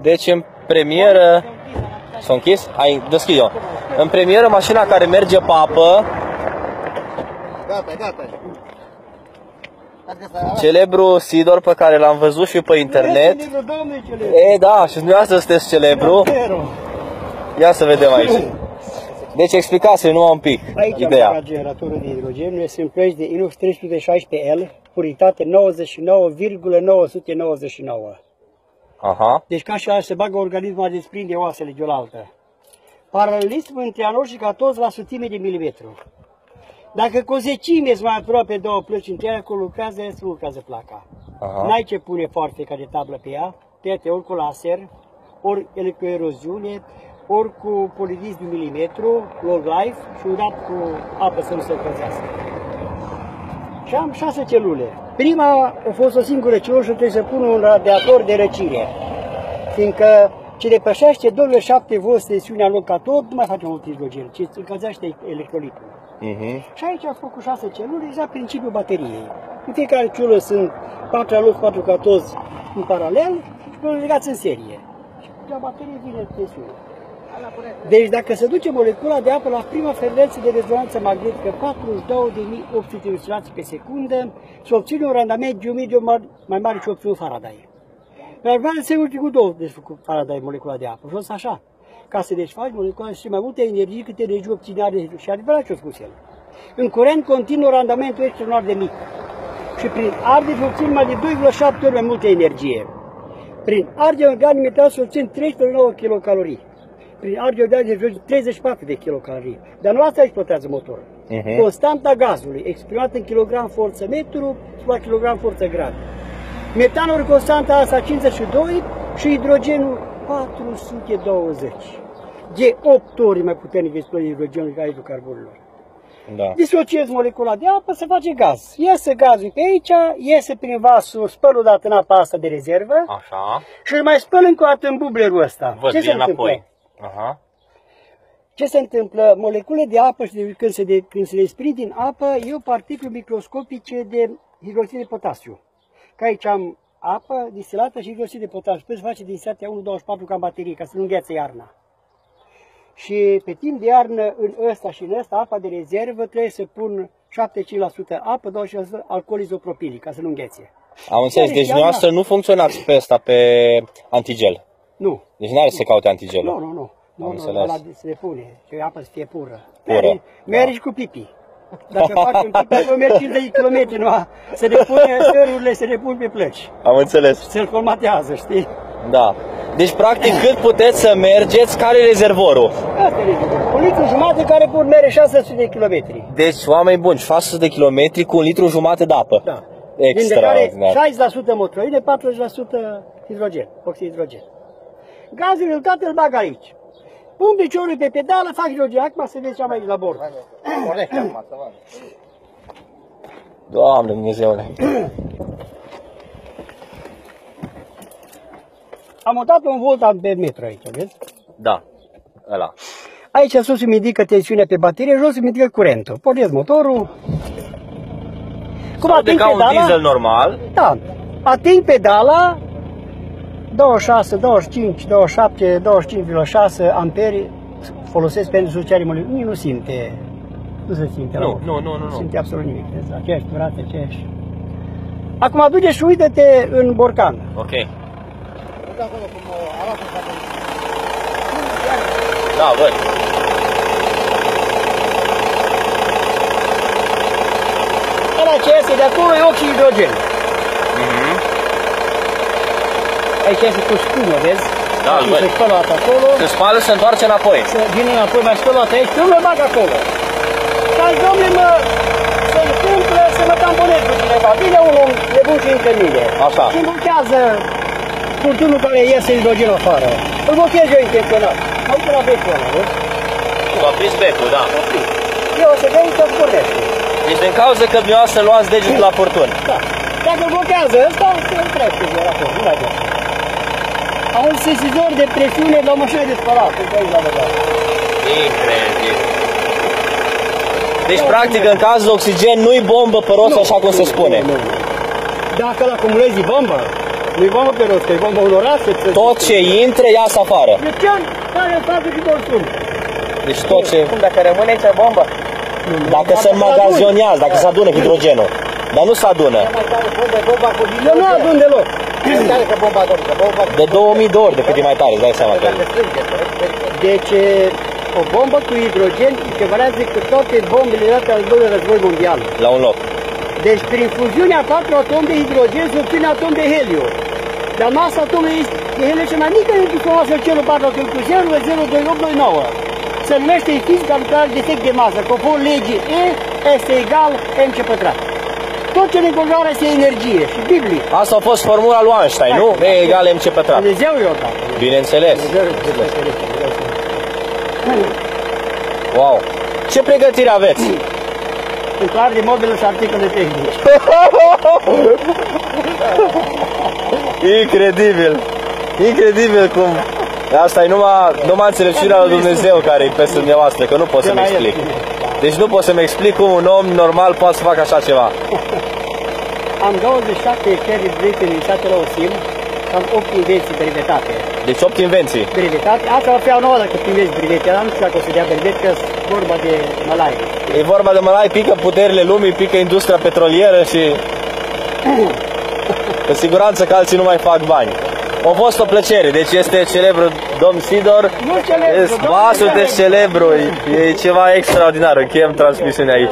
Deci în premieră... S-a închis? Hai, deschid eu. În premieră, mașina care merge pe apă, Gata, gata. celebru Sidor pe care l-am văzut și pe internet. E, da, și dumneavoastră sunteți celebru. Ia să vedem aici. Deci explicați-mi numai un pic Aici am ideea. băgat generatorul de hidrogen, noi sunt plăci de Inox 316L, puritate 99,999. Aha. Deci ca și se bagă organismul a desprinde oasele de oaltă. Paralelism între anor și catos la sutime de milimetru. Dacă cu o zecime îți mai aproape două plăci între ele, acolo lucrează, restul nu lucrează placa. Aha. N-ai ce pune foarfeca de tablă pe ea, tete ori cu laser, ori electroeroziune, ori cu polidis de un milimetru, long life și un dat cu apă să nu se încălzească. Și am șase celule. Prima a fost o singură celulă și trebuie să pun un radiator de răcire. Fiindcă ce depășește 2,7 V tensiunea în loc catod, nu mai face mult hidrogen, ci încălzește electrolitul. Mhm. Și aici am făcut șase celule, exact principiul bateriei. În fiecare celulă sunt 4 alozi, 4 catozi în paralel și legați în serie. Și la baterie vine tensiune. Deci dacă se duce molecula de apă la prima frecvență de rezonanță magnetică 42.800 de oscilații pe secundă, se obține un randament geometric mai mare ce obține Faraday. Dar vreau să urci cu două desfăcut Faraday molecula de apă, jos așa. Ca să desfaci molecula și mai multe energie câte energie obține are și adevărat ce a spus el. În curent continuu randamentul extraordinar de mic și prin ardere obțin mai de 2,7 ori mai multă energie. Prin ardere organic metal se obțin 3,9 kilocalorii. Prin ardere organic se 34 de kilocalorii. Dar nu asta exploatează motorul. Mhm. Constanta gazului, exprimată în kilogram forță metru sau la kilogram forță grad. Metanul constanta asta 52 și hidrogenul 420. De 8 ori mai puternic explozie hidrogenului ca hidrocarburilor. Da. Disociezi molecula de apă, se face gaz. Iese gazul pe aici, iese prin vasul, spăl o dată în apa asta de rezervă Așa. și îl mai spăl încă o dată în bublerul ăsta. Văd, Ce se vine întâmplă? Înapoi. Aha. Ce se întâmplă? Molecule de apă, și de, când, se de, când se desprind din apă, e o particule microscopice de hidroxid de potasiu. Că aici am apă distilată și hidroxid de potasiu. Păi se face din setea 1,24 ca în baterie, ca să nu îngheață iarna. Și pe timp de iarnă, în ăsta și în ăsta, apa de rezervă, trebuie să pun 75% apă, 25% alcool izopropilic, ca să nu înghețe. Am înțeles. Care Deci și dumneavoastră nu funcționați pe ăsta, pe antigel. Nu, Deci nu are să caute antigelul. nu, nu, nu. Nu, nu, înțeles. ăla se depune, și apa să fie pură. Pură, Mergi, mergi cu pipi. Dacă faci un pipi, nu mergi 50 de km, nu, se depune, stărurile se depun pe plăci. Am înțeles. Se colmatează, știi? Da. Deci, practic, cât puteți să mergeți, care e rezervorul? Asta e rezervorul. Un litru jumate care pur mere 600 de kilometri. Deci, oameni buni, 600 de kilometri cu un litru jumate de apă. Da. Dintre care Extraordinar. 60% motroide, 40% hidrogen, oxid hidrogen. Gazul îl toate îl bag aici. Pun piciorul pe pedală, fac hidrogen. Acum să vezi ce am aici la bord. Pornește acum, să vadă. Doamne Dumnezeule. Am montat un volt pe metru aici, vezi? Da. Ăla. Aici sus îmi indică tensiunea pe baterie, jos îmi indică curentul. Pornesc motorul. Cum Sau de ca un diesel normal. Da. Ating pedala, 26, 25, 27, 25,6 amperi folosesc pentru suceare moleculii. Nu simte. Nu se simte la Nu, urmă. nu, nu, nu, nu. simte absolut nimic. Deci, Aceeași durată, aceeași. Acum duce și uită-te în borcan. Ok. Uite acolo cum o arată față. Da, văd. Ăla ce iese de acolo e oxid hidrogen. Aici iese cu spumă, vezi? Da, îl Și văd. se spălă o dată acolo. Se spală, se întoarce înapoi. Să vine înapoi, mai spălă o dată aici, nu mă bag acolo. Și am domnule, mă, se întâmplă să mă tamponez cu cineva. Vine unul nebun și intermine. Așa. Și blochează furtunul care iese hidrogen afară. Îl blochez eu intenționat. Mă uit la becul ăla, vezi? V-a prins becul, da. Eu o să vei să pornește. Deci din cauza că dumneavoastră luați degetul la furtun. Da. Dacă îl blochează ăsta, se întrește de acolo, nu mai dă. Am un sesizor de presiune la o mașină de spălat, uite aici la băgat. Incredibil. Deci, practic, în caz de oxigen, nu-i bombă pe rost, așa cum se spune. Nu, nu. Dacă îl acumulezi bombă, Nu-i bombă pe rost, că e bombă unorată. Tot ce intre, iasă afară. De ce care face și consum? Deci tot ce... Cum, dacă rămâne aici bomba? Dacă se magazionează, dacă se adună hidrogenul. Dar nu se adună. Cea mai tare bombă e bomba cu Eu nu adun deloc. Mai tare că bomba domnule, bomba De 2000 de ori de cât e mai tare, îți dai seama că... Dacă strânge, Deci o bombă cu hidrogen echivalentă cu toate bombele date al doilea război mondial. La un loc. Deci prin fuziunea patru atomi de hidrogen se obține atom de heliu. Dar masa atomului de heliu cea mai mică este frumoasă celul 4 atom cu 0,02829. Se numește în fizică lucrare de efect de masă, conform legii E este egal mc pătrat. Tot ce ne înconjoară este energie și biblic. Asta a fost formula lui Einstein, nu? E egal mc pătrat. Dumnezeu i-a dat. Bineînțeles. Dumnezeu i-a dat. Wow. Ce pregătire aveți? Într-ar de mobilă și articole tehnice. Incredibil. Incredibil cum... Asta e numai, numai înțelepciunea lui Dumnezeu care e peste dumneavoastră, că nu pot să-mi explic. Deci nu pot să-mi explic cum un om normal poate să facă așa ceva. Am 27 hectare de proiecte înregistrate la OSIM și am 8 invenții brevetate. Deci 8 invenții. Brevetate, asta va fi a nouă dacă primești brevete, dar nu știu dacă o să dea brevet, că vorba de malai. E vorba de mălai, pică puterile lumii, pică industria petrolieră și... Cu siguranță că alții nu mai fac bani. A fost o plăcere, deci este celebru domn Sidor. Nu celebru, Este- domnul Ba, celebru. sunteți celebru, e ceva extraordinar. Încheiem transmisiunea aici.